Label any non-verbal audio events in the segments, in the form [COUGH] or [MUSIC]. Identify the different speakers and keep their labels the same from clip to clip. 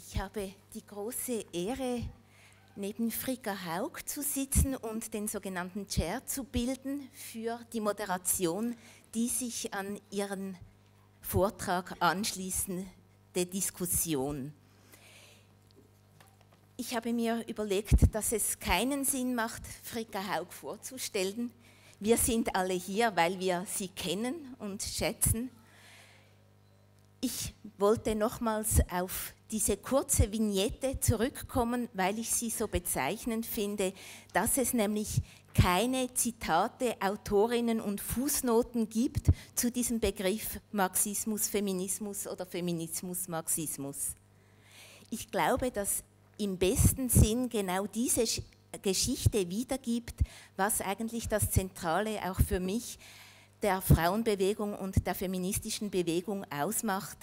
Speaker 1: Ich habe die große Ehre, neben Frika Haug zu sitzen und den sogenannten Chair zu bilden für die Moderation, die sich an ihren Vortrag anschließende Diskussion. Ich habe mir überlegt, dass es keinen Sinn macht, Frika Haug vorzustellen. Wir sind alle hier, weil wir sie kennen und schätzen. Ich wollte nochmals auf diese kurze Vignette zurückkommen, weil ich sie so bezeichnend finde, dass es nämlich keine Zitate, Autorinnen und Fußnoten gibt zu diesem Begriff Marxismus, Feminismus oder Feminismus, Marxismus. Ich glaube, dass im besten Sinn genau diese Geschichte wiedergibt, was eigentlich das Zentrale auch für mich der Frauenbewegung und der feministischen Bewegung ausmacht,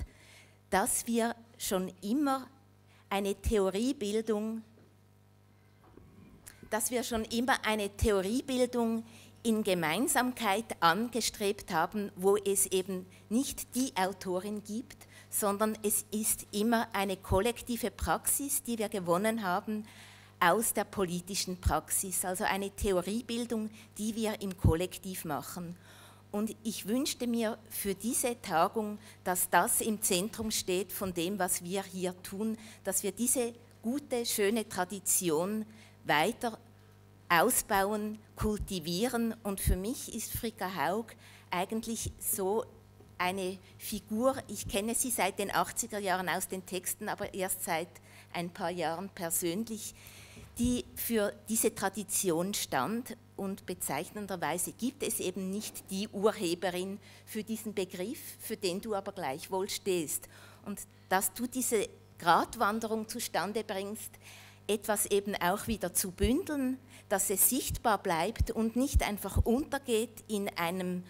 Speaker 1: dass wir schon immer eine Theoriebildung, dass wir schon immer eine Theoriebildung in Gemeinsamkeit angestrebt haben, wo es eben nicht die Autorin gibt, sondern es ist immer eine kollektive Praxis, die wir gewonnen haben aus der politischen Praxis, also eine Theoriebildung, die wir im Kollektiv machen. Und ich wünschte mir für diese Tagung, dass das im Zentrum steht von dem, was wir hier tun, dass wir diese gute, schöne Tradition weiter ausbauen, kultivieren. Und für mich ist Frika Haug eigentlich so eine Figur, ich kenne sie seit den 80er Jahren aus den Texten, aber erst seit ein paar Jahren persönlich, die für diese Tradition stand und bezeichnenderweise gibt es eben nicht die Urheberin für diesen Begriff, für den du aber gleichwohl stehst. Und dass du diese Gratwanderung zustande bringst, etwas eben auch wieder zu bündeln, dass es sichtbar bleibt und nicht einfach untergeht in einem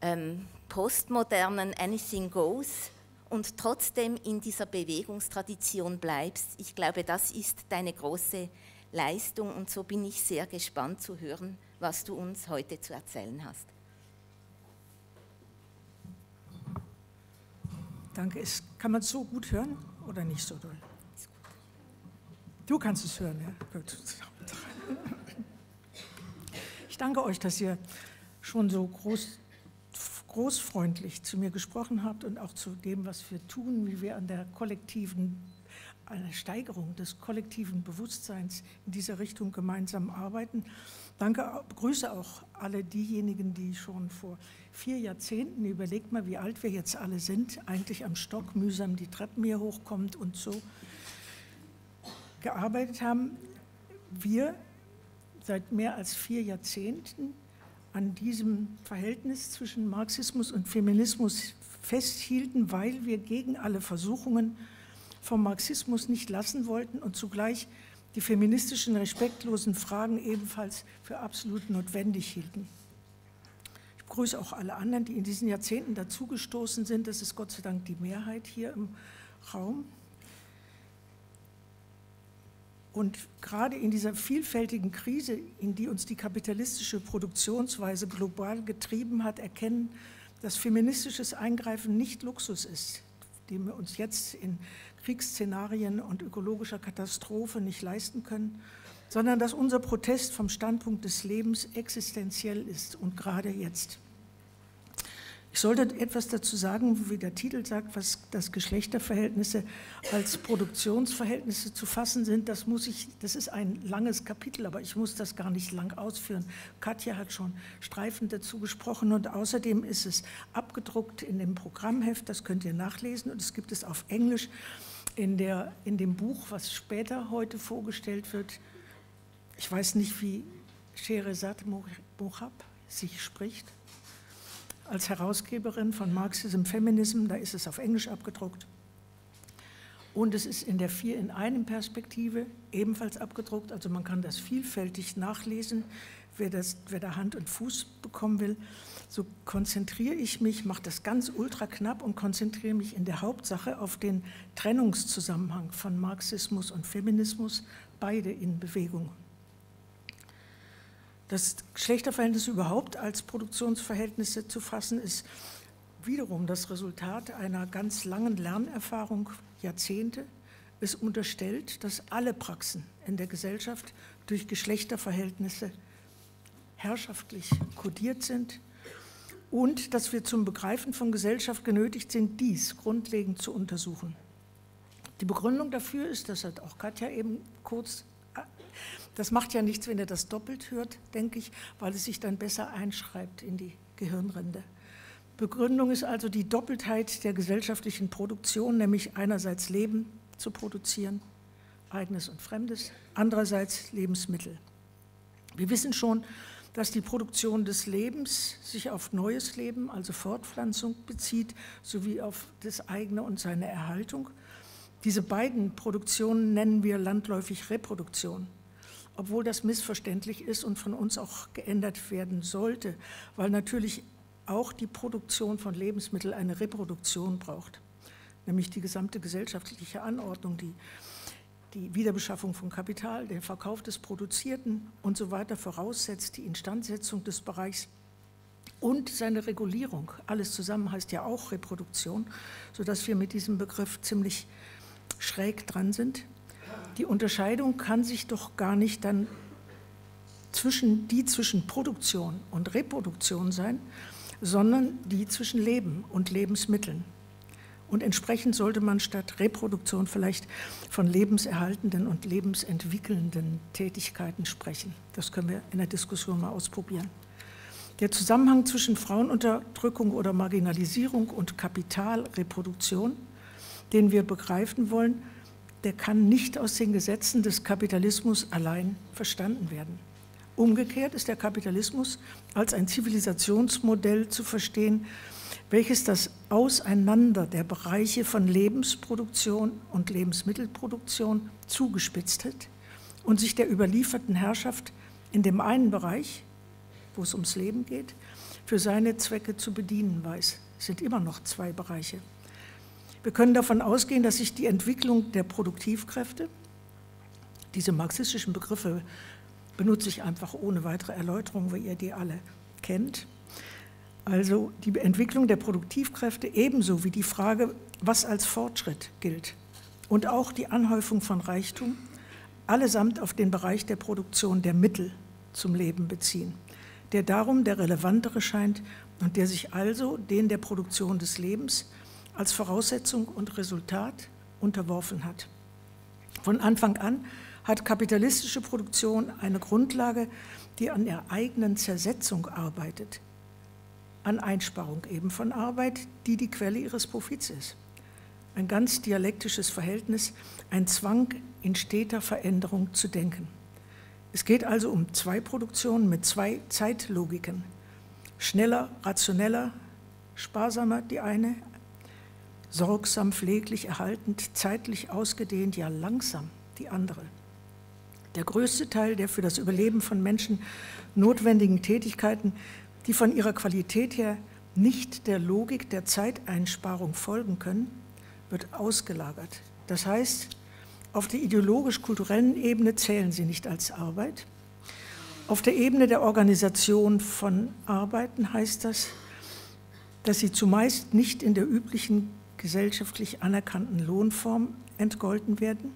Speaker 1: ähm, postmodernen Anything Goes und trotzdem in dieser Bewegungstradition bleibst. Ich glaube, das ist deine große Leistung und so bin ich sehr gespannt zu hören, was du uns heute zu erzählen hast.
Speaker 2: Danke. Es, kann man so gut hören oder nicht so doll? Du kannst es hören, ja? Gut. Ich danke euch, dass ihr schon so groß, großfreundlich zu mir gesprochen habt und auch zu dem, was wir tun, wie wir an der kollektiven eine Steigerung des kollektiven Bewusstseins in dieser Richtung gemeinsam arbeiten. Danke, begrüße auch alle diejenigen, die schon vor vier Jahrzehnten, überlegt mal, wie alt wir jetzt alle sind, eigentlich am Stock mühsam die Treppen hier hochkommt und so gearbeitet haben. Wir seit mehr als vier Jahrzehnten an diesem Verhältnis zwischen Marxismus und Feminismus festhielten, weil wir gegen alle Versuchungen vom Marxismus nicht lassen wollten und zugleich die feministischen respektlosen Fragen ebenfalls für absolut notwendig hielten. Ich begrüße auch alle anderen, die in diesen Jahrzehnten dazugestoßen sind. Das ist Gott sei Dank die Mehrheit hier im Raum. Und gerade in dieser vielfältigen Krise, in die uns die kapitalistische Produktionsweise global getrieben hat, erkennen, dass feministisches Eingreifen nicht Luxus ist, den wir uns jetzt in Kriegsszenarien und ökologischer Katastrophe nicht leisten können, sondern dass unser Protest vom Standpunkt des Lebens existenziell ist und gerade jetzt. Ich sollte etwas dazu sagen, wie der Titel sagt, was das Geschlechterverhältnisse als Produktionsverhältnisse zu fassen sind. Das muss ich, das ist ein langes Kapitel, aber ich muss das gar nicht lang ausführen. Katja hat schon streifend dazu gesprochen und außerdem ist es abgedruckt in dem Programmheft, das könnt ihr nachlesen und es gibt es auf Englisch in, der, in dem Buch, was später heute vorgestellt wird. Ich weiß nicht, wie Sherazad Mohab sich spricht als Herausgeberin von Marxism Feminism, da ist es auf Englisch abgedruckt. Und es ist in der Vier in einem Perspektive ebenfalls abgedruckt, also man kann das vielfältig nachlesen, wer, das, wer da Hand und Fuß bekommen will. So konzentriere ich mich, mache das ganz ultra knapp und konzentriere mich in der Hauptsache auf den Trennungszusammenhang von Marxismus und Feminismus, beide in Bewegung. Das Geschlechterverhältnis überhaupt als Produktionsverhältnisse zu fassen, ist wiederum das Resultat einer ganz langen Lernerfahrung, Jahrzehnte, Es unterstellt, dass alle Praxen in der Gesellschaft durch Geschlechterverhältnisse herrschaftlich kodiert sind und dass wir zum Begreifen von Gesellschaft genötigt sind, dies grundlegend zu untersuchen. Die Begründung dafür ist, das hat auch Katja eben kurz, das macht ja nichts, wenn ihr das doppelt hört, denke ich, weil es sich dann besser einschreibt in die Gehirnrinde. Begründung ist also die Doppeltheit der gesellschaftlichen Produktion, nämlich einerseits Leben zu produzieren, eigenes und fremdes, andererseits Lebensmittel. Wir wissen schon, dass die Produktion des Lebens sich auf neues Leben, also Fortpflanzung, bezieht, sowie auf das eigene und seine Erhaltung. Diese beiden Produktionen nennen wir landläufig Reproduktion, obwohl das missverständlich ist und von uns auch geändert werden sollte, weil natürlich auch die Produktion von Lebensmitteln eine Reproduktion braucht, nämlich die gesamte gesellschaftliche Anordnung, die die Wiederbeschaffung von Kapital, der Verkauf des Produzierten und so weiter voraussetzt, die Instandsetzung des Bereichs und seine Regulierung. Alles zusammen heißt ja auch Reproduktion, sodass wir mit diesem Begriff ziemlich schräg dran sind. Die Unterscheidung kann sich doch gar nicht dann zwischen die zwischen Produktion und Reproduktion sein, sondern die zwischen Leben und Lebensmitteln. Und entsprechend sollte man statt Reproduktion vielleicht von lebenserhaltenden und lebensentwickelnden Tätigkeiten sprechen. Das können wir in der Diskussion mal ausprobieren. Der Zusammenhang zwischen Frauenunterdrückung oder Marginalisierung und Kapitalreproduktion, den wir begreifen wollen, der kann nicht aus den Gesetzen des Kapitalismus allein verstanden werden. Umgekehrt ist der Kapitalismus als ein Zivilisationsmodell zu verstehen, welches das Auseinander der Bereiche von Lebensproduktion und Lebensmittelproduktion zugespitzt hat und sich der überlieferten Herrschaft in dem einen Bereich, wo es ums Leben geht, für seine Zwecke zu bedienen weiß. Es sind immer noch zwei Bereiche. Wir können davon ausgehen, dass sich die Entwicklung der Produktivkräfte, diese marxistischen Begriffe benutze ich einfach ohne weitere Erläuterung, weil ihr die alle kennt, also die Entwicklung der Produktivkräfte ebenso wie die Frage, was als Fortschritt gilt und auch die Anhäufung von Reichtum allesamt auf den Bereich der Produktion der Mittel zum Leben beziehen, der darum der relevantere scheint und der sich also den der Produktion des Lebens als Voraussetzung und Resultat unterworfen hat. Von Anfang an hat kapitalistische Produktion eine Grundlage, die an der eigenen Zersetzung arbeitet, an Einsparung eben von Arbeit, die die Quelle ihres Profits ist. Ein ganz dialektisches Verhältnis, ein Zwang in steter Veränderung zu denken. Es geht also um zwei Produktionen mit zwei Zeitlogiken. Schneller, rationeller, sparsamer die eine, sorgsam, pfleglich, erhaltend, zeitlich ausgedehnt, ja langsam die andere. Der größte Teil der für das Überleben von Menschen notwendigen Tätigkeiten die von ihrer Qualität her nicht der Logik der Zeiteinsparung folgen können, wird ausgelagert. Das heißt, auf der ideologisch-kulturellen Ebene zählen sie nicht als Arbeit. Auf der Ebene der Organisation von Arbeiten heißt das, dass sie zumeist nicht in der üblichen gesellschaftlich anerkannten Lohnform entgolten werden,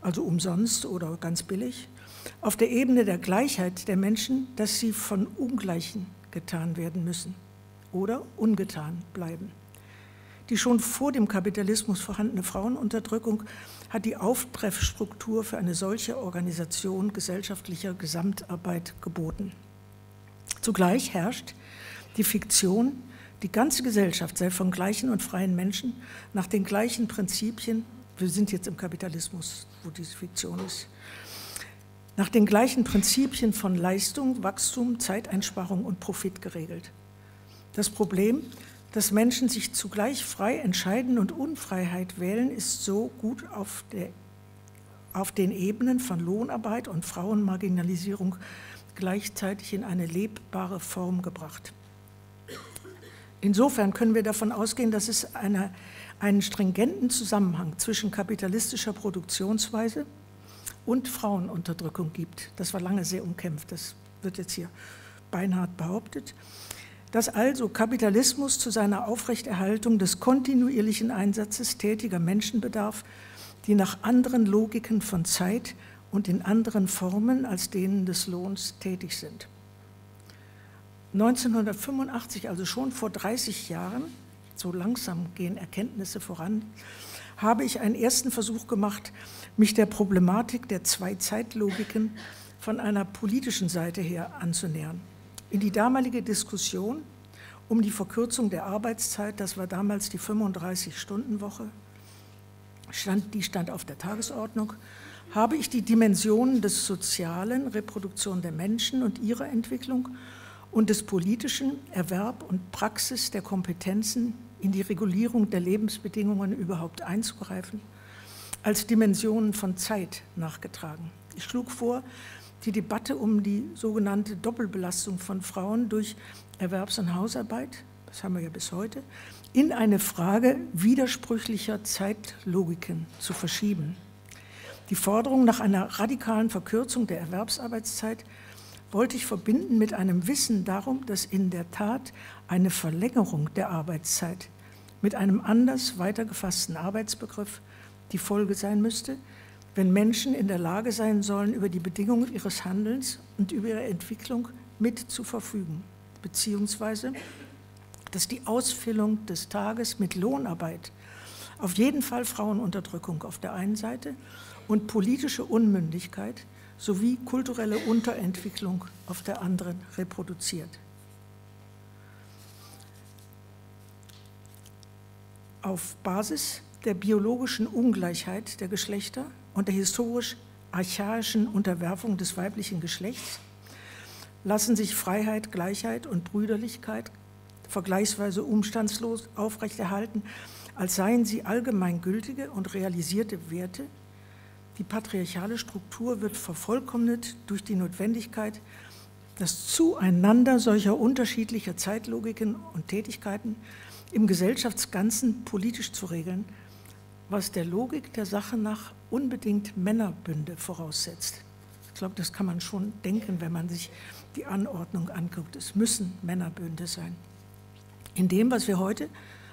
Speaker 2: also umsonst oder ganz billig. Auf der Ebene der Gleichheit der Menschen, dass sie von Ungleichen getan werden müssen oder ungetan bleiben. Die schon vor dem Kapitalismus vorhandene Frauenunterdrückung hat die Auftreffstruktur für eine solche Organisation gesellschaftlicher Gesamtarbeit geboten. Zugleich herrscht die Fiktion, die ganze Gesellschaft sei von gleichen und freien Menschen nach den gleichen Prinzipien, wir sind jetzt im Kapitalismus, wo diese Fiktion ist, nach den gleichen Prinzipien von Leistung, Wachstum, Zeiteinsparung und Profit geregelt. Das Problem, dass Menschen sich zugleich frei entscheiden und Unfreiheit wählen, ist so gut auf, der, auf den Ebenen von Lohnarbeit und Frauenmarginalisierung gleichzeitig in eine lebbare Form gebracht. Insofern können wir davon ausgehen, dass es eine, einen stringenten Zusammenhang zwischen kapitalistischer Produktionsweise und Frauenunterdrückung gibt. Das war lange sehr umkämpft, das wird jetzt hier beinhart behauptet. Dass also Kapitalismus zu seiner Aufrechterhaltung des kontinuierlichen Einsatzes tätiger Menschen bedarf, die nach anderen Logiken von Zeit und in anderen Formen als denen des Lohns tätig sind. 1985, also schon vor 30 Jahren, so langsam gehen Erkenntnisse voran, habe ich einen ersten Versuch gemacht, mich der Problematik der zwei Zeitlogiken von einer politischen Seite her anzunähern. In die damalige Diskussion um die Verkürzung der Arbeitszeit, das war damals die 35-Stunden-Woche, stand, die stand auf der Tagesordnung, habe ich die Dimensionen des Sozialen, Reproduktion der Menschen und ihrer Entwicklung und des politischen Erwerb und Praxis der Kompetenzen in die Regulierung der Lebensbedingungen überhaupt einzugreifen, als Dimensionen von Zeit nachgetragen. Ich schlug vor, die Debatte um die sogenannte Doppelbelastung von Frauen durch Erwerbs- und Hausarbeit, das haben wir ja bis heute, in eine Frage widersprüchlicher Zeitlogiken zu verschieben. Die Forderung nach einer radikalen Verkürzung der Erwerbsarbeitszeit wollte ich verbinden mit einem Wissen darum, dass in der Tat eine Verlängerung der Arbeitszeit mit einem anders weitergefassten Arbeitsbegriff die Folge sein müsste, wenn Menschen in der Lage sein sollen, über die Bedingungen ihres Handelns und über ihre Entwicklung mit zu verfügen, beziehungsweise dass die Ausfüllung des Tages mit Lohnarbeit auf jeden Fall Frauenunterdrückung auf der einen Seite und politische Unmündigkeit sowie kulturelle Unterentwicklung auf der anderen reproduziert. Auf Basis der biologischen Ungleichheit der Geschlechter und der historisch archaischen Unterwerfung des weiblichen Geschlechts lassen sich Freiheit, Gleichheit und Brüderlichkeit vergleichsweise umstandslos aufrechterhalten, als seien sie allgemeingültige und realisierte Werte, die patriarchale Struktur wird vervollkommnet durch die Notwendigkeit, das Zueinander solcher unterschiedlicher Zeitlogiken und Tätigkeiten im Gesellschaftsganzen politisch zu regeln, was der Logik der Sache nach unbedingt Männerbünde voraussetzt. Ich glaube, das kann man schon denken, wenn man sich die Anordnung anguckt. Es müssen Männerbünde sein. In dem, was wir heute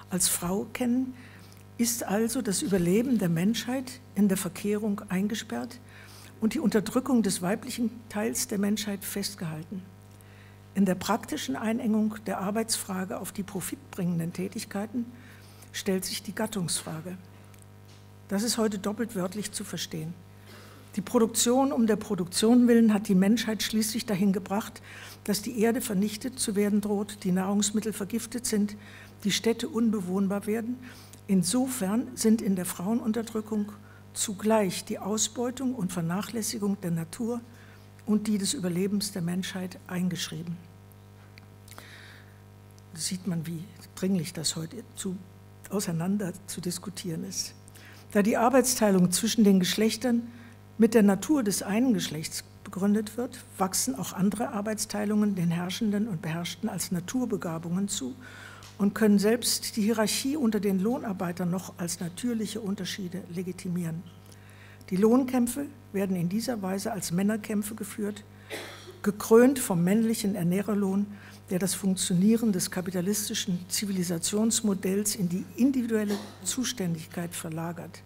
Speaker 2: als Frau kennen, ist also das Überleben der Menschheit in der Verkehrung eingesperrt und die Unterdrückung des weiblichen Teils der Menschheit festgehalten. In der praktischen Einengung der Arbeitsfrage auf die profitbringenden Tätigkeiten stellt sich die Gattungsfrage. Das ist heute doppelt wörtlich zu verstehen. Die Produktion um der Produktion willen hat die Menschheit schließlich dahin gebracht, dass die Erde vernichtet zu werden droht, die Nahrungsmittel vergiftet sind, die Städte unbewohnbar werden Insofern sind in der Frauenunterdrückung zugleich die Ausbeutung und Vernachlässigung der Natur und die des Überlebens der Menschheit eingeschrieben. Da sieht man, wie dringlich das heute zu, auseinander zu diskutieren ist. Da die Arbeitsteilung zwischen den Geschlechtern mit der Natur des einen Geschlechts begründet wird, wachsen auch andere Arbeitsteilungen den Herrschenden und Beherrschten als Naturbegabungen zu und können selbst die Hierarchie unter den Lohnarbeitern noch als natürliche Unterschiede legitimieren. Die Lohnkämpfe werden in dieser Weise als Männerkämpfe geführt, gekrönt vom männlichen Ernährerlohn, der das Funktionieren des kapitalistischen Zivilisationsmodells in die individuelle Zuständigkeit verlagert.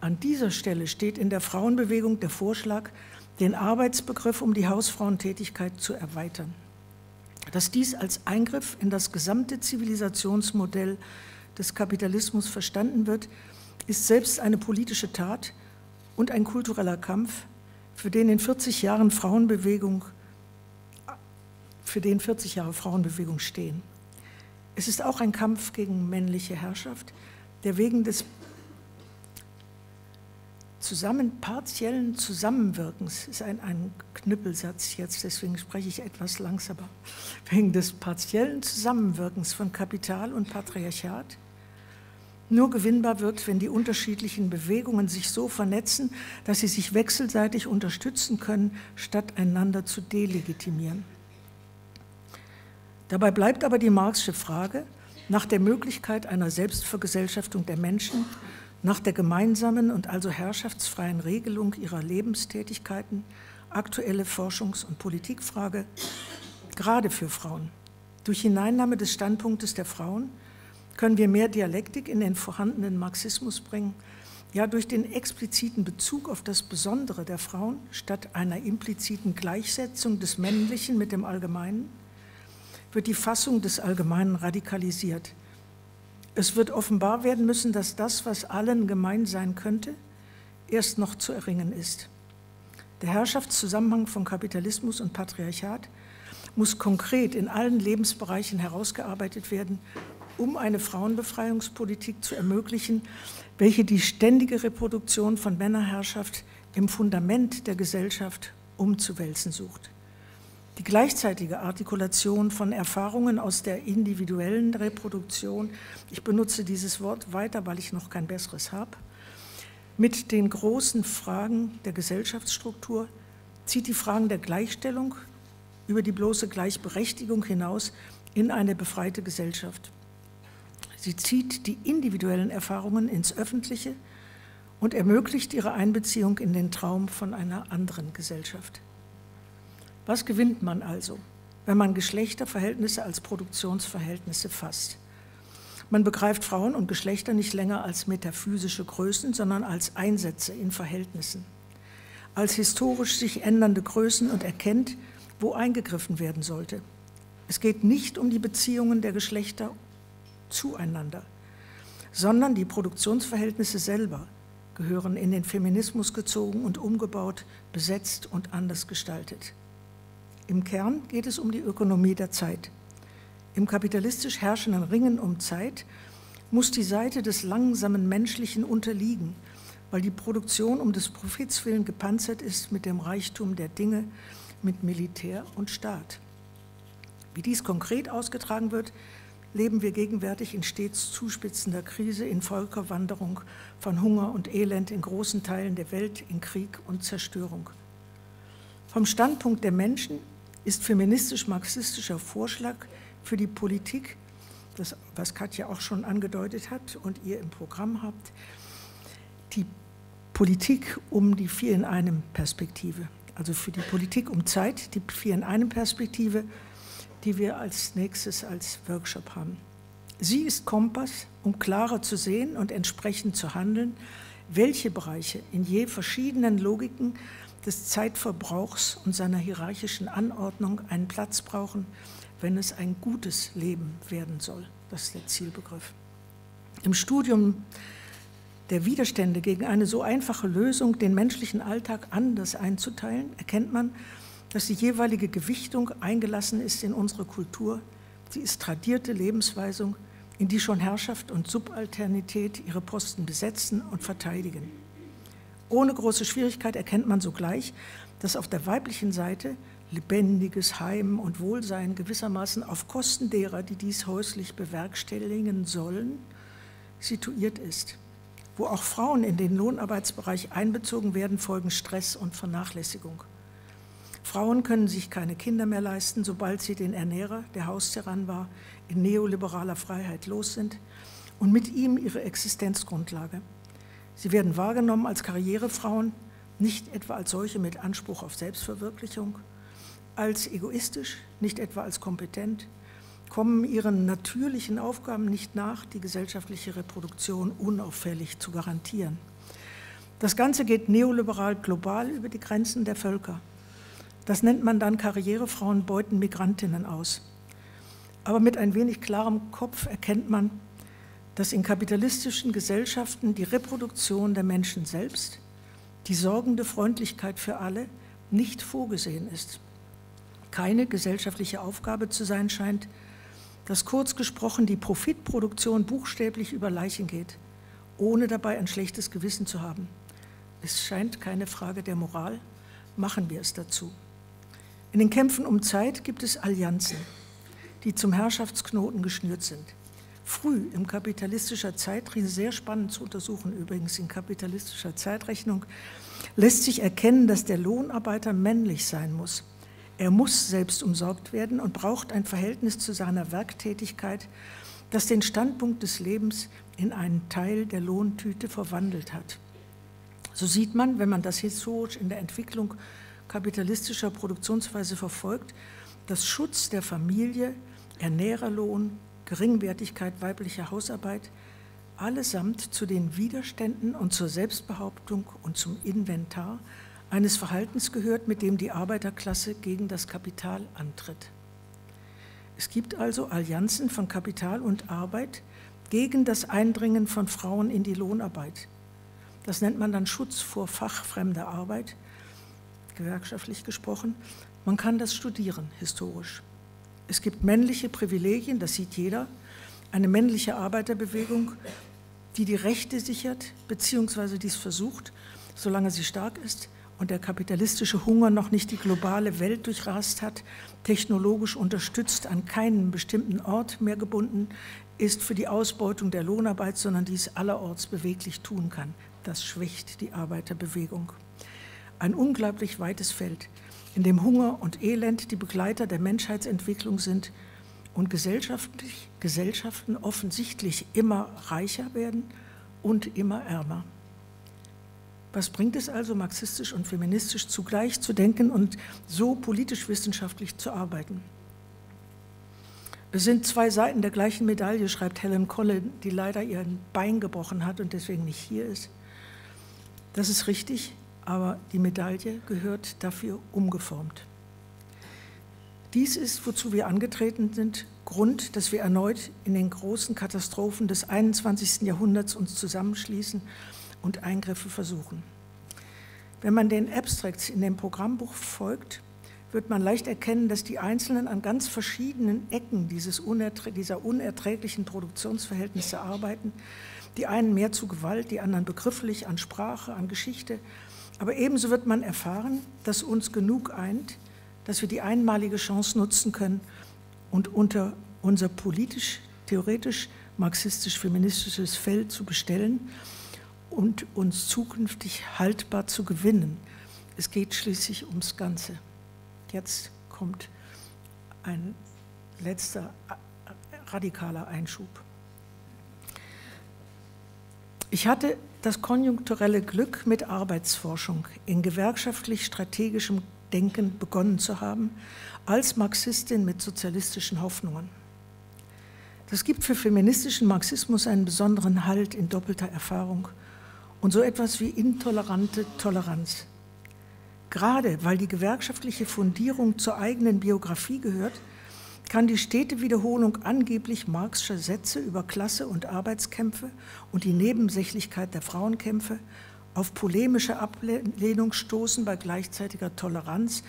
Speaker 2: An dieser Stelle steht in der Frauenbewegung der Vorschlag, den Arbeitsbegriff um die Hausfrauentätigkeit zu erweitern. Dass dies als Eingriff in das gesamte Zivilisationsmodell des Kapitalismus verstanden wird, ist selbst eine politische Tat und ein kultureller Kampf, für den in 40 Jahren Frauenbewegung, für den 40 Jahre Frauenbewegung stehen. Es ist auch ein Kampf gegen männliche Herrschaft, der wegen des zusammen, partiellen Zusammenwirkens, ist ein, ein Knüppelsatz jetzt, deswegen spreche ich etwas langsamer, [LAUGHS] wegen des partiellen Zusammenwirkens von Kapital und Patriarchat nur gewinnbar wird, wenn die unterschiedlichen Bewegungen sich so vernetzen, dass sie sich wechselseitig unterstützen können, statt einander zu delegitimieren. Dabei bleibt aber die Marxische Frage nach der Möglichkeit einer Selbstvergesellschaftung der Menschen nach der gemeinsamen und also herrschaftsfreien Regelung ihrer Lebenstätigkeiten aktuelle Forschungs- und Politikfrage, gerade für Frauen. Durch Hineinnahme des Standpunktes der Frauen können wir mehr Dialektik in den vorhandenen Marxismus bringen, ja durch den expliziten Bezug auf das Besondere der Frauen statt einer impliziten Gleichsetzung des Männlichen mit dem Allgemeinen, wird die Fassung des Allgemeinen radikalisiert. Es wird offenbar werden müssen, dass das, was allen gemein sein könnte, erst noch zu erringen ist. Der Herrschaftszusammenhang von Kapitalismus und Patriarchat muss konkret in allen Lebensbereichen herausgearbeitet werden, um eine Frauenbefreiungspolitik zu ermöglichen, welche die ständige Reproduktion von Männerherrschaft im Fundament der Gesellschaft umzuwälzen sucht. Die gleichzeitige Artikulation von Erfahrungen aus der individuellen Reproduktion, ich benutze dieses Wort weiter, weil ich noch kein besseres habe, mit den großen Fragen der Gesellschaftsstruktur zieht die Fragen der Gleichstellung über die bloße Gleichberechtigung hinaus in eine befreite Gesellschaft. Sie zieht die individuellen Erfahrungen ins Öffentliche und ermöglicht ihre Einbeziehung in den Traum von einer anderen Gesellschaft. Was gewinnt man also, wenn man Geschlechterverhältnisse als Produktionsverhältnisse fasst? Man begreift Frauen und Geschlechter nicht länger als metaphysische Größen, sondern als Einsätze in Verhältnissen, als historisch sich ändernde Größen und erkennt, wo eingegriffen werden sollte. Es geht nicht um die Beziehungen der Geschlechter zueinander, sondern die Produktionsverhältnisse selber gehören in den Feminismus gezogen und umgebaut, besetzt und anders gestaltet. Im Kern geht es um die Ökonomie der Zeit. Im kapitalistisch herrschenden Ringen um Zeit muss die Seite des langsamen Menschlichen unterliegen, weil die Produktion um des Profits willen gepanzert ist mit dem Reichtum der Dinge, mit Militär und Staat. Wie dies konkret ausgetragen wird, leben wir gegenwärtig in stets zuspitzender Krise, in Völkerwanderung, von Hunger und Elend in großen Teilen der Welt, in Krieg und Zerstörung. Vom Standpunkt der Menschen ist feministisch-marxistischer Vorschlag für die Politik, das, was Katja auch schon angedeutet hat und ihr im Programm habt, die Politik um die Vier in einem Perspektive. Also für die Politik um Zeit, die Vier in einem Perspektive, die wir als nächstes als Workshop haben. Sie ist Kompass, um klarer zu sehen und entsprechend zu handeln, welche Bereiche in je verschiedenen Logiken des Zeitverbrauchs und seiner hierarchischen Anordnung einen Platz brauchen, wenn es ein gutes Leben werden soll. Das ist der Zielbegriff. Im Studium der Widerstände gegen eine so einfache Lösung, den menschlichen Alltag anders einzuteilen, erkennt man, dass die jeweilige Gewichtung eingelassen ist in unsere Kultur. Sie ist tradierte Lebensweisung, in die schon Herrschaft und Subalternität ihre Posten besetzen und verteidigen. Ohne große Schwierigkeit erkennt man sogleich, dass auf der weiblichen Seite lebendiges Heim und Wohlsein gewissermaßen auf Kosten derer, die dies häuslich bewerkstelligen sollen, situiert ist. Wo auch Frauen in den Lohnarbeitsbereich einbezogen werden, folgen Stress und Vernachlässigung. Frauen können sich keine Kinder mehr leisten, sobald sie den Ernährer, der Haustyrann war, in neoliberaler Freiheit los sind und mit ihm ihre Existenzgrundlage. Sie werden wahrgenommen als Karrierefrauen, nicht etwa als solche mit Anspruch auf Selbstverwirklichung, als egoistisch, nicht etwa als kompetent, kommen ihren natürlichen Aufgaben nicht nach, die gesellschaftliche Reproduktion unauffällig zu garantieren. Das Ganze geht neoliberal global über die Grenzen der Völker. Das nennt man dann Karrierefrauen beuten Migrantinnen aus. Aber mit ein wenig klarem Kopf erkennt man, dass in kapitalistischen Gesellschaften die Reproduktion der Menschen selbst, die sorgende Freundlichkeit für alle, nicht vorgesehen ist. Keine gesellschaftliche Aufgabe zu sein scheint, dass kurz gesprochen die Profitproduktion buchstäblich über Leichen geht, ohne dabei ein schlechtes Gewissen zu haben. Es scheint keine Frage der Moral, machen wir es dazu. In den Kämpfen um Zeit gibt es Allianzen, die zum Herrschaftsknoten geschnürt sind früh im kapitalistischer Zeitrechnung, sehr spannend zu untersuchen übrigens in kapitalistischer Zeitrechnung, lässt sich erkennen, dass der Lohnarbeiter männlich sein muss. Er muss selbst umsorgt werden und braucht ein Verhältnis zu seiner Werktätigkeit, das den Standpunkt des Lebens in einen Teil der Lohntüte verwandelt hat. So sieht man, wenn man das historisch in der Entwicklung kapitalistischer Produktionsweise verfolgt, dass Schutz der Familie, Ernährerlohn, Geringwertigkeit weiblicher Hausarbeit allesamt zu den Widerständen und zur Selbstbehauptung und zum Inventar eines Verhaltens gehört, mit dem die Arbeiterklasse gegen das Kapital antritt. Es gibt also Allianzen von Kapital und Arbeit gegen das Eindringen von Frauen in die Lohnarbeit. Das nennt man dann Schutz vor fachfremder Arbeit, gewerkschaftlich gesprochen. Man kann das studieren, historisch. Es gibt männliche Privilegien, das sieht jeder, eine männliche Arbeiterbewegung, die die Rechte sichert, beziehungsweise dies versucht, solange sie stark ist und der kapitalistische Hunger noch nicht die globale Welt durchrast hat, technologisch unterstützt, an keinen bestimmten Ort mehr gebunden ist für die Ausbeutung der Lohnarbeit, sondern dies allerorts beweglich tun kann. Das schwächt die Arbeiterbewegung. Ein unglaublich weites Feld, in dem Hunger und Elend die Begleiter der Menschheitsentwicklung sind und gesellschaftlich, Gesellschaften offensichtlich immer reicher werden und immer ärmer. Was bringt es also, marxistisch und feministisch zugleich zu denken und so politisch-wissenschaftlich zu arbeiten? Es sind zwei Seiten der gleichen Medaille, schreibt Helen Collin, die leider ihren Bein gebrochen hat und deswegen nicht hier ist. Das ist richtig, aber die Medaille gehört dafür umgeformt. Dies ist, wozu wir angetreten sind, Grund, dass wir erneut in den großen Katastrophen des 21. Jahrhunderts uns zusammenschließen und Eingriffe versuchen. Wenn man den Abstracts in dem Programmbuch folgt, wird man leicht erkennen, dass die Einzelnen an ganz verschiedenen Ecken dieses unerträ dieser unerträglichen Produktionsverhältnisse arbeiten. Die einen mehr zu Gewalt, die anderen begrifflich an Sprache, an Geschichte. Aber ebenso wird man erfahren, dass uns genug eint, dass wir die einmalige Chance nutzen können und unter unser politisch, theoretisch, marxistisch-feministisches Feld zu bestellen und uns zukünftig haltbar zu gewinnen. Es geht schließlich ums Ganze. Jetzt kommt ein letzter radikaler Einschub. Ich hatte das konjunkturelle Glück, mit Arbeitsforschung in gewerkschaftlich strategischem Denken begonnen zu haben, als Marxistin mit sozialistischen Hoffnungen. Das gibt für feministischen Marxismus einen besonderen Halt in doppelter Erfahrung und so etwas wie intolerante Toleranz. Gerade weil die gewerkschaftliche Fundierung zur eigenen Biografie gehört, kann die stete Wiederholung angeblich Marxischer Sätze über Klasse- und Arbeitskämpfe und die Nebensächlichkeit der Frauenkämpfe auf polemische Ablehnung stoßen bei gleichzeitiger Toleranz,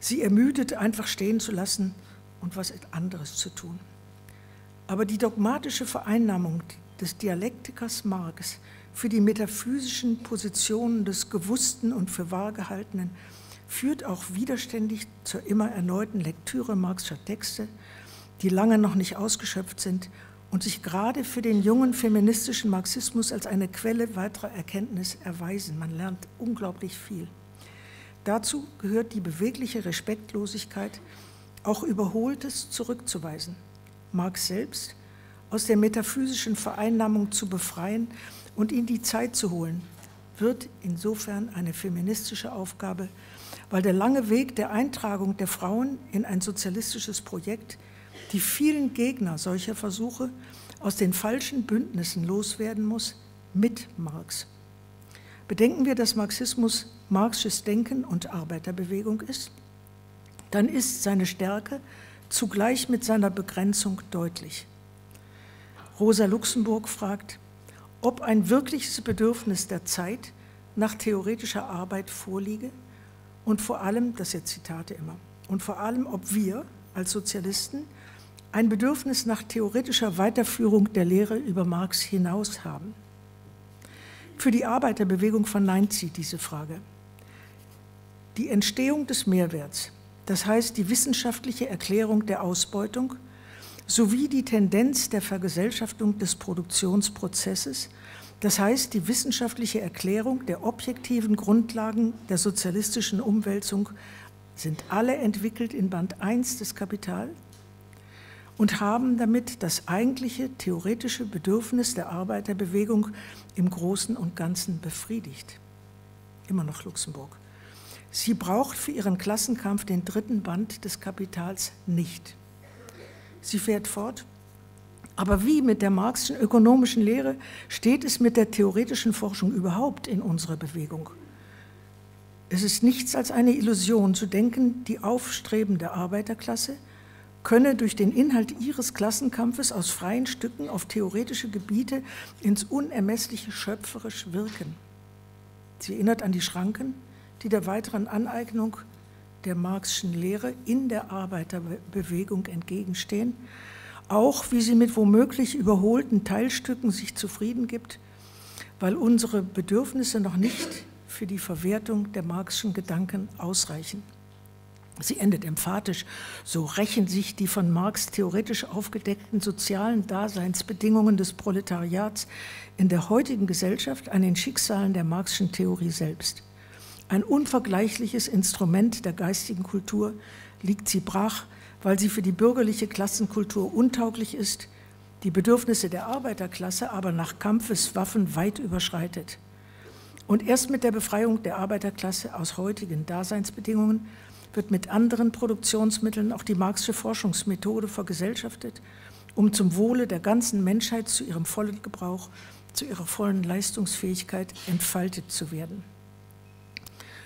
Speaker 2: sie ermüdet einfach stehen zu lassen und was anderes zu tun. Aber die dogmatische Vereinnahmung des Dialektikers Marx für die metaphysischen Positionen des Gewussten und für Wahrgehaltenen führt auch widerständig zur immer erneuten Lektüre Marxischer Texte, die lange noch nicht ausgeschöpft sind und sich gerade für den jungen feministischen Marxismus als eine Quelle weiterer Erkenntnis erweisen. Man lernt unglaublich viel. Dazu gehört die bewegliche Respektlosigkeit, auch Überholtes zurückzuweisen. Marx selbst aus der metaphysischen Vereinnahmung zu befreien und in die Zeit zu holen, wird insofern eine feministische Aufgabe, weil der lange Weg der Eintragung der Frauen in ein sozialistisches Projekt die vielen Gegner solcher Versuche aus den falschen Bündnissen loswerden muss mit Marx. Bedenken wir, dass Marxismus marxisches Denken und Arbeiterbewegung ist, dann ist seine Stärke zugleich mit seiner Begrenzung deutlich. Rosa Luxemburg fragt, ob ein wirkliches Bedürfnis der Zeit nach theoretischer Arbeit vorliege und vor allem, das sind Zitate immer, und vor allem, ob wir als Sozialisten ein Bedürfnis nach theoretischer Weiterführung der Lehre über Marx hinaus haben. Für die Arbeiterbewegung verneint sie diese Frage. Die Entstehung des Mehrwerts, das heißt die wissenschaftliche Erklärung der Ausbeutung sowie die Tendenz der Vergesellschaftung des Produktionsprozesses, das heißt die wissenschaftliche Erklärung der objektiven Grundlagen der sozialistischen Umwälzung, sind alle entwickelt in Band 1 des Kapital und haben damit das eigentliche theoretische Bedürfnis der Arbeiterbewegung im Großen und Ganzen befriedigt. Immer noch Luxemburg. Sie braucht für ihren Klassenkampf den dritten Band des Kapitals nicht. Sie fährt fort, Aber wie mit der marxischen ökonomischen Lehre steht es mit der theoretischen Forschung überhaupt in unserer Bewegung? Es ist nichts als eine Illusion zu denken, die aufstrebende Arbeiterklasse könne durch den Inhalt ihres Klassenkampfes aus freien Stücken auf theoretische Gebiete ins Unermessliche schöpferisch wirken. Sie erinnert an die Schranken, die der weiteren Aneignung der marxischen Lehre in der Arbeiterbewegung entgegenstehen, auch wie sie mit womöglich überholten Teilstücken sich zufrieden gibt, weil unsere Bedürfnisse noch nicht für die Verwertung der marxischen Gedanken ausreichen. Sie endet emphatisch, so rächen sich die von Marx theoretisch aufgedeckten sozialen Daseinsbedingungen des Proletariats in der heutigen Gesellschaft an den Schicksalen der marxischen Theorie selbst. Ein unvergleichliches Instrument der geistigen Kultur liegt sie brach, weil sie für die bürgerliche Klassenkultur untauglich ist, die Bedürfnisse der Arbeiterklasse aber nach Kampfeswaffen weit überschreitet. Und erst mit der Befreiung der Arbeiterklasse aus heutigen Daseinsbedingungen wird mit anderen Produktionsmitteln auch die marxische Forschungsmethode vergesellschaftet, um zum Wohle der ganzen Menschheit zu ihrem vollen Gebrauch, zu ihrer vollen Leistungsfähigkeit entfaltet zu werden.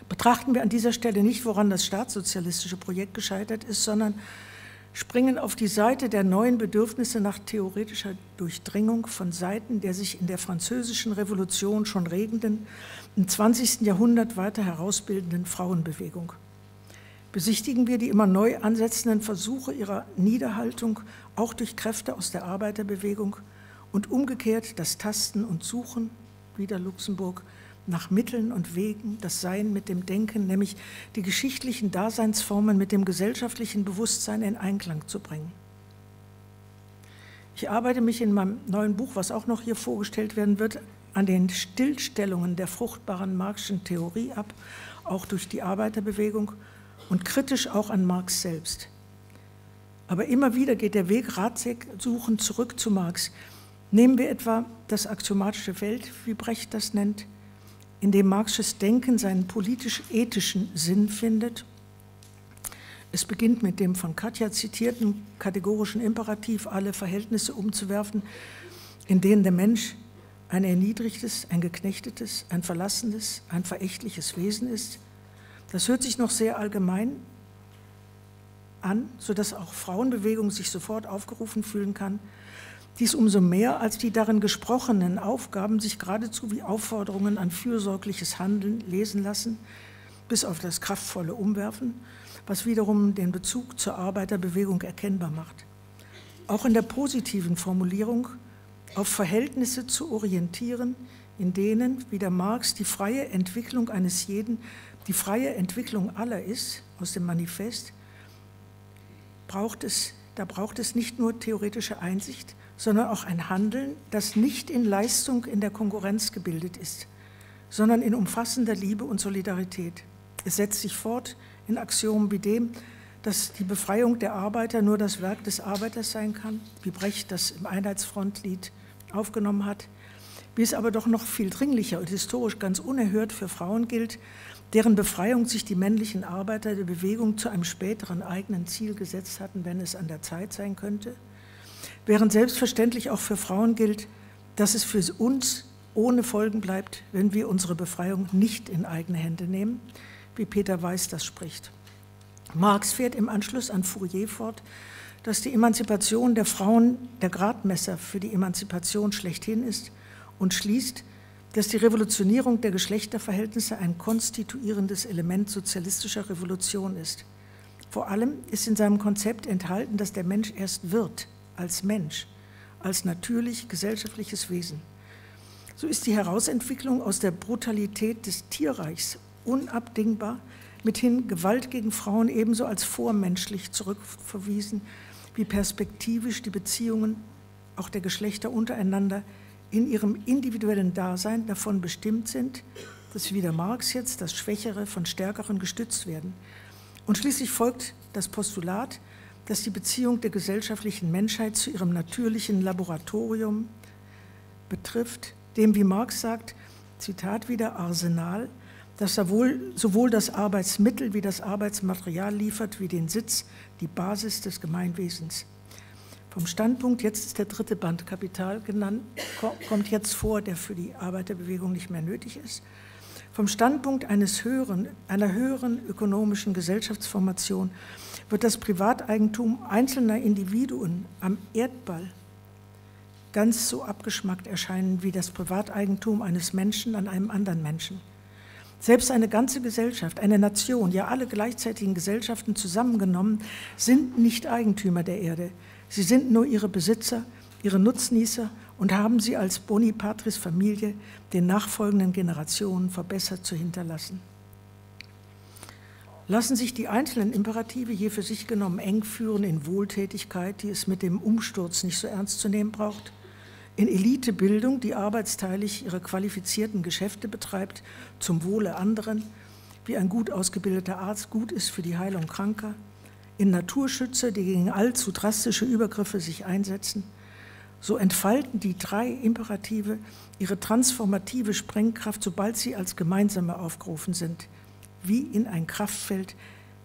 Speaker 2: Betrachten wir an dieser Stelle nicht, woran das staatssozialistische Projekt gescheitert ist, sondern springen auf die Seite der neuen Bedürfnisse nach theoretischer Durchdringung von Seiten der sich in der französischen Revolution schon regenden, im 20. Jahrhundert weiter herausbildenden Frauenbewegung besichtigen wir die immer neu ansetzenden Versuche ihrer Niederhaltung auch durch Kräfte aus der Arbeiterbewegung und umgekehrt das Tasten und Suchen, wieder Luxemburg, nach Mitteln und Wegen, das Sein mit dem Denken, nämlich die geschichtlichen Daseinsformen mit dem gesellschaftlichen Bewusstsein in Einklang zu bringen. Ich arbeite mich in meinem neuen Buch, was auch noch hier vorgestellt werden wird, an den Stillstellungen der fruchtbaren Marxischen Theorie ab, auch durch die Arbeiterbewegung und kritisch auch an Marx selbst. Aber immer wieder geht der Weg Ratsuchen zurück zu Marx. Nehmen wir etwa das axiomatische Feld, wie Brecht das nennt, in dem Marxisches Denken seinen politisch-ethischen Sinn findet. Es beginnt mit dem von Katja zitierten kategorischen Imperativ, alle Verhältnisse umzuwerfen, in denen der Mensch ein erniedrigtes, ein geknechtetes, ein verlassenes, ein verächtliches Wesen ist das hört sich noch sehr allgemein an, sodass auch Frauenbewegung sich sofort aufgerufen fühlen kann. Dies umso mehr, als die darin gesprochenen Aufgaben sich geradezu wie Aufforderungen an fürsorgliches Handeln lesen lassen, bis auf das kraftvolle Umwerfen, was wiederum den Bezug zur Arbeiterbewegung erkennbar macht. Auch in der positiven Formulierung auf Verhältnisse zu orientieren, in denen, wie der Marx, die freie Entwicklung eines jeden die freie Entwicklung aller ist, aus dem Manifest, braucht es, da braucht es nicht nur theoretische Einsicht, sondern auch ein Handeln, das nicht in Leistung in der Konkurrenz gebildet ist, sondern in umfassender Liebe und Solidarität. Es setzt sich fort in Axiomen wie dem, dass die Befreiung der Arbeiter nur das Werk des Arbeiters sein kann, wie Brecht das im Einheitsfrontlied aufgenommen hat, wie es aber doch noch viel dringlicher und historisch ganz unerhört für Frauen gilt, deren Befreiung sich die männlichen Arbeiter der Bewegung zu einem späteren eigenen Ziel gesetzt hatten, wenn es an der Zeit sein könnte, während selbstverständlich auch für Frauen gilt, dass es für uns ohne Folgen bleibt, wenn wir unsere Befreiung nicht in eigene Hände nehmen, wie Peter Weiß das spricht. Marx fährt im Anschluss an Fourier fort, dass die Emanzipation der Frauen der Gradmesser für die Emanzipation schlechthin ist und schließt, dass die Revolutionierung der Geschlechterverhältnisse ein konstituierendes Element sozialistischer Revolution ist. Vor allem ist in seinem Konzept enthalten, dass der Mensch erst wird als Mensch, als natürlich gesellschaftliches Wesen. So ist die Herausentwicklung aus der Brutalität des Tierreichs unabdingbar, mithin Gewalt gegen Frauen ebenso als vormenschlich zurückverwiesen, wie perspektivisch die Beziehungen auch der Geschlechter untereinander in ihrem individuellen Dasein davon bestimmt sind, dass wie der Marx jetzt das Schwächere von Stärkeren gestützt werden. Und schließlich folgt das Postulat, dass die Beziehung der gesellschaftlichen Menschheit zu ihrem natürlichen Laboratorium betrifft, dem, wie Marx sagt, Zitat wieder, Arsenal, das sowohl, sowohl das Arbeitsmittel wie das Arbeitsmaterial liefert, wie den Sitz, die Basis des Gemeinwesens. Vom Standpunkt, jetzt ist der dritte Band Kapital genannt, kommt jetzt vor, der für die Arbeiterbewegung nicht mehr nötig ist. Vom Standpunkt eines höheren, einer höheren ökonomischen Gesellschaftsformation wird das Privateigentum einzelner Individuen am Erdball ganz so abgeschmackt erscheinen wie das Privateigentum eines Menschen an einem anderen Menschen. Selbst eine ganze Gesellschaft, eine Nation, ja alle gleichzeitigen Gesellschaften zusammengenommen, sind nicht Eigentümer der Erde. Sie sind nur ihre Besitzer, ihre Nutznießer und haben sie als Boni Patris Familie den nachfolgenden Generationen verbessert zu hinterlassen. Lassen sich die einzelnen Imperative je für sich genommen eng führen in Wohltätigkeit, die es mit dem Umsturz nicht so ernst zu nehmen braucht, in Elitebildung, die arbeitsteilig ihre qualifizierten Geschäfte betreibt, zum Wohle anderen, wie ein gut ausgebildeter Arzt gut ist für die Heilung Kranker, in Naturschützer, die gegen allzu drastische Übergriffe sich einsetzen, so entfalten die drei Imperative ihre transformative Sprengkraft, sobald sie als gemeinsame aufgerufen sind, wie in ein Kraftfeld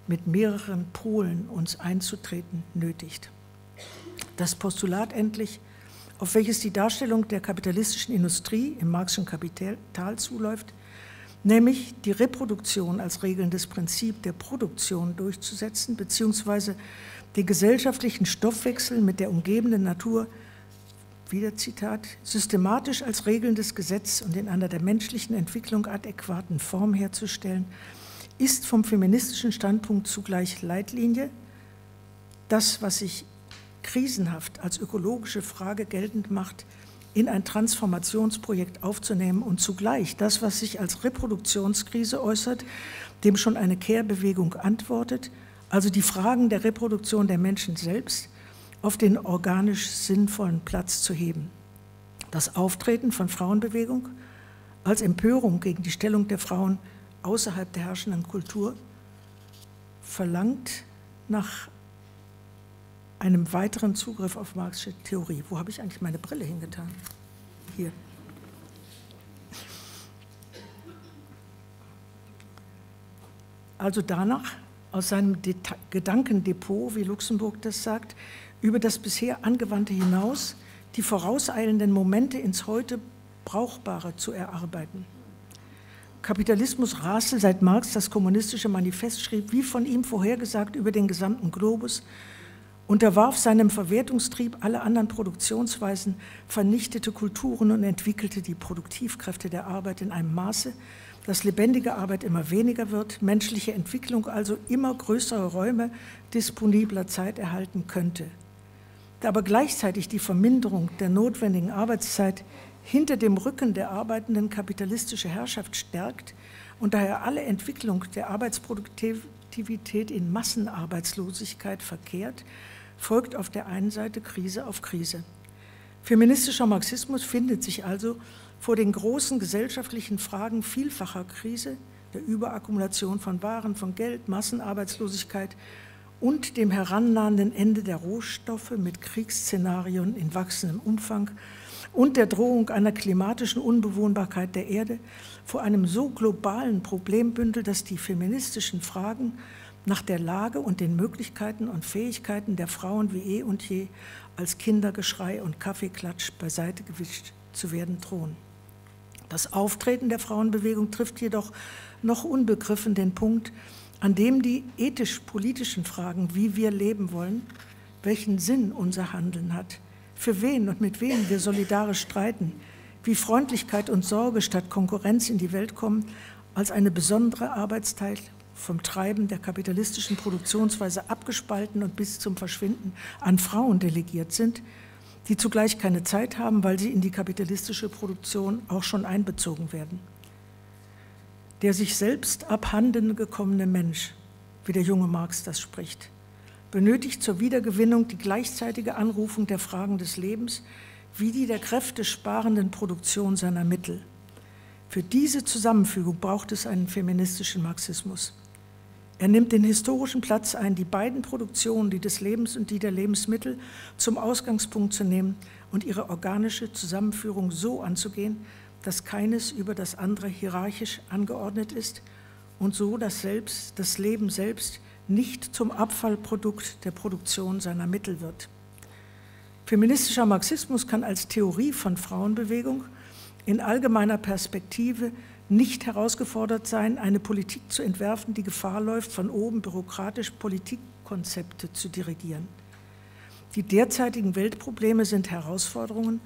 Speaker 2: mit mehreren Polen uns einzutreten nötigt. Das Postulat endlich, auf welches die Darstellung der kapitalistischen Industrie im Marxischen Kapital zuläuft, nämlich die Reproduktion als regelndes Prinzip der Produktion durchzusetzen, beziehungsweise den gesellschaftlichen Stoffwechsel mit der umgebenden Natur, wieder Zitat, systematisch als regelndes Gesetz und in einer der menschlichen Entwicklung adäquaten Form herzustellen, ist vom feministischen Standpunkt zugleich Leitlinie. Das, was sich krisenhaft als ökologische Frage geltend macht, in ein Transformationsprojekt aufzunehmen und zugleich das, was sich als Reproduktionskrise äußert, dem schon eine Kehrbewegung antwortet, also die Fragen der Reproduktion der Menschen selbst, auf den organisch sinnvollen Platz zu heben. Das Auftreten von Frauenbewegung als Empörung gegen die Stellung der Frauen außerhalb der herrschenden Kultur verlangt nach einem weiteren Zugriff auf Marxische Theorie. Wo habe ich eigentlich meine Brille hingetan? Hier. Also danach, aus seinem Deta Gedankendepot, wie Luxemburg das sagt, über das bisher Angewandte hinaus die vorauseilenden Momente ins heute Brauchbare zu erarbeiten. Kapitalismus raste, seit Marx das kommunistische Manifest schrieb, wie von ihm vorhergesagt, über den gesamten Globus unterwarf seinem Verwertungstrieb alle anderen Produktionsweisen, vernichtete Kulturen und entwickelte die Produktivkräfte der Arbeit in einem Maße, dass lebendige Arbeit immer weniger wird, menschliche Entwicklung also immer größere Räume disponibler Zeit erhalten könnte. Aber gleichzeitig die Verminderung der notwendigen Arbeitszeit hinter dem Rücken der arbeitenden kapitalistische Herrschaft stärkt und daher alle Entwicklung der Arbeitsproduktivität in Massenarbeitslosigkeit verkehrt, folgt auf der einen Seite Krise auf Krise. Feministischer Marxismus findet sich also vor den großen gesellschaftlichen Fragen vielfacher Krise, der Überakkumulation von Waren, von Geld, Massenarbeitslosigkeit und dem herannahenden Ende der Rohstoffe mit Kriegsszenarien in wachsendem Umfang und der Drohung einer klimatischen Unbewohnbarkeit der Erde vor einem so globalen Problembündel, dass die feministischen Fragen nach der Lage und den Möglichkeiten und Fähigkeiten der Frauen wie eh und je als Kindergeschrei und Kaffeeklatsch beiseite gewischt zu werden drohen. Das Auftreten der Frauenbewegung trifft jedoch noch unbegriffen den Punkt, an dem die ethisch-politischen Fragen, wie wir leben wollen, welchen Sinn unser Handeln hat, für wen und mit wem wir solidarisch streiten, wie Freundlichkeit und Sorge statt Konkurrenz in die Welt kommen, als eine besondere Arbeitsteil vom Treiben der kapitalistischen Produktionsweise abgespalten und bis zum Verschwinden an Frauen delegiert sind, die zugleich keine Zeit haben, weil sie in die kapitalistische Produktion auch schon einbezogen werden. Der sich selbst abhanden gekommene Mensch, wie der junge Marx das spricht, benötigt zur Wiedergewinnung die gleichzeitige Anrufung der Fragen des Lebens wie die der kräftesparenden Produktion seiner Mittel. Für diese Zusammenfügung braucht es einen feministischen Marxismus. Er nimmt den historischen Platz ein, die beiden Produktionen, die des Lebens und die der Lebensmittel, zum Ausgangspunkt zu nehmen und ihre organische Zusammenführung so anzugehen, dass keines über das andere hierarchisch angeordnet ist und so dass selbst das Leben selbst nicht zum Abfallprodukt der Produktion seiner Mittel wird. Feministischer Marxismus kann als Theorie von Frauenbewegung in allgemeiner Perspektive nicht herausgefordert sein, eine Politik zu entwerfen, die Gefahr läuft, von oben bürokratisch Politikkonzepte zu dirigieren. Die derzeitigen Weltprobleme sind Herausforderungen,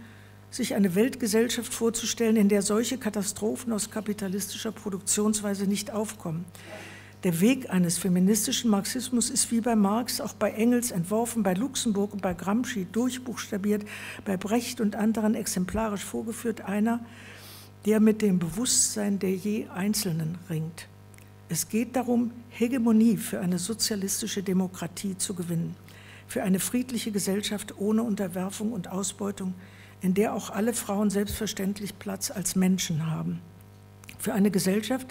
Speaker 2: sich eine Weltgesellschaft vorzustellen, in der solche Katastrophen aus kapitalistischer Produktionsweise nicht aufkommen. Der Weg eines feministischen Marxismus ist wie bei Marx, auch bei Engels entworfen, bei Luxemburg und bei Gramsci durchbuchstabiert, bei Brecht und anderen exemplarisch vorgeführt, einer, der mit dem Bewusstsein der je Einzelnen ringt. Es geht darum, Hegemonie für eine sozialistische Demokratie zu gewinnen, für eine friedliche Gesellschaft ohne Unterwerfung und Ausbeutung, in der auch alle Frauen selbstverständlich Platz als Menschen haben. Für eine Gesellschaft,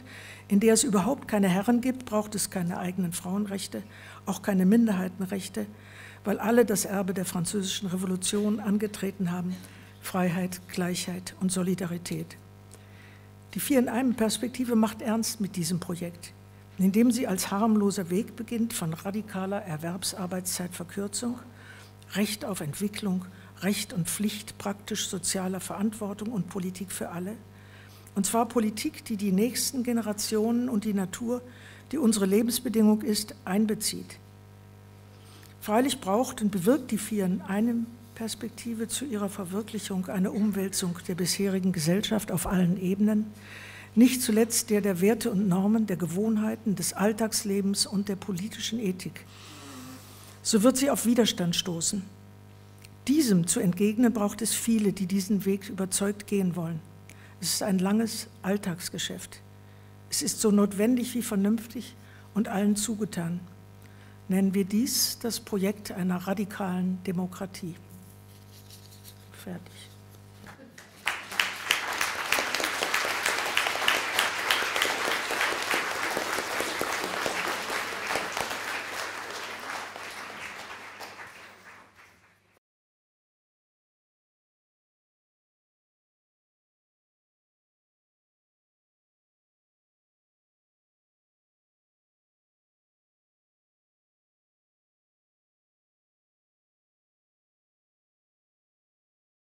Speaker 2: in der es überhaupt keine Herren gibt, braucht es keine eigenen Frauenrechte, auch keine Minderheitenrechte, weil alle das Erbe der französischen Revolution angetreten haben, Freiheit, Gleichheit und Solidarität. Die Vier in einem Perspektive macht ernst mit diesem Projekt, indem sie als harmloser Weg beginnt von radikaler Erwerbsarbeitszeitverkürzung, Recht auf Entwicklung, Recht und Pflicht praktisch sozialer Verantwortung und Politik für alle. Und zwar Politik, die die nächsten Generationen und die Natur, die unsere Lebensbedingung ist, einbezieht. Freilich braucht und bewirkt die Vier in einem Perspektive zu ihrer Verwirklichung eine Umwälzung der bisherigen Gesellschaft auf allen Ebenen, nicht zuletzt der der Werte und Normen, der Gewohnheiten, des Alltagslebens und der politischen Ethik. So wird sie auf Widerstand stoßen. Diesem zu entgegnen braucht es viele, die diesen Weg überzeugt gehen wollen. Es ist ein langes Alltagsgeschäft. Es ist so notwendig wie vernünftig und allen zugetan. Nennen wir dies das Projekt einer radikalen Demokratie. Fertig.